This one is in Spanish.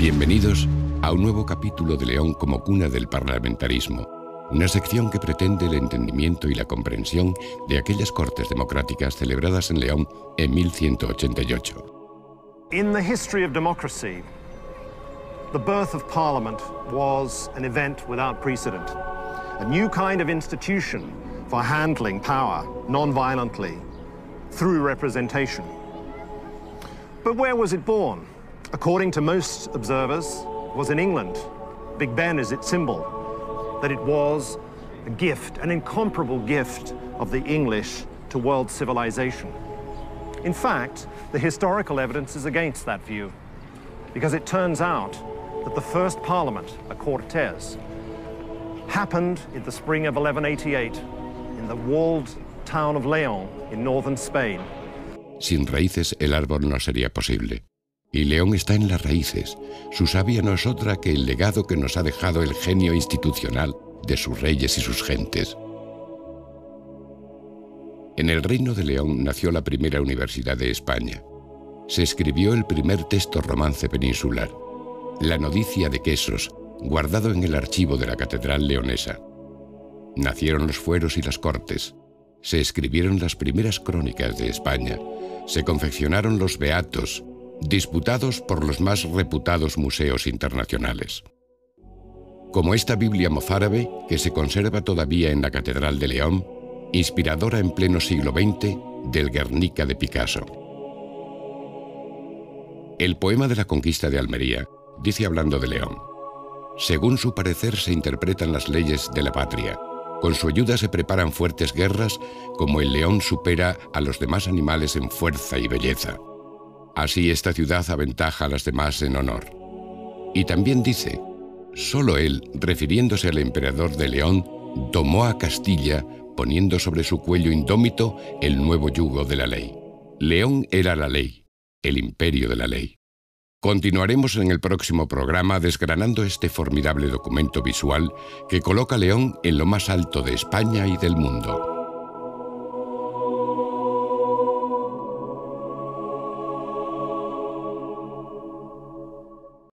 Bienvenidos a un nuevo capítulo de León como cuna del parlamentarismo, una sección que pretende el entendimiento y la comprensión de aquellas cortes democráticas celebradas en León en 1188. In the history of democracy, the birth of Parliament was an event without precedent, a new kind of institution for handling power non-violently through representation. But where was it born? According to most observers, was in England. Big Ben is its symbol, that it was a gift, an incomparable gift of the English to world civilization. In fact, the historical evidence is against that view, because it turns out that the first parliament, a Cortes, happened in the spring of 1188 in the walled town of Leon in northern Spain. Sin raíces el árbol no sería posible. Y León está en las raíces. Su savia no es otra que el legado que nos ha dejado el genio institucional de sus reyes y sus gentes. En el Reino de León nació la primera universidad de España. Se escribió el primer texto romance peninsular, La Nodicia de Quesos, guardado en el archivo de la Catedral Leonesa. Nacieron los fueros y las cortes. Se escribieron las primeras crónicas de España. Se confeccionaron los beatos, disputados por los más reputados museos internacionales. Como esta Biblia mozárabe, que se conserva todavía en la Catedral de León, inspiradora en pleno siglo XX del Guernica de Picasso. El poema de la conquista de Almería dice hablando de León, según su parecer se interpretan las leyes de la patria, con su ayuda se preparan fuertes guerras como el león supera a los demás animales en fuerza y belleza. Así esta ciudad aventaja a las demás en honor. Y también dice, solo él, refiriéndose al emperador de León, tomó a Castilla poniendo sobre su cuello indómito el nuevo yugo de la ley. León era la ley, el imperio de la ley. Continuaremos en el próximo programa desgranando este formidable documento visual que coloca León en lo más alto de España y del mundo.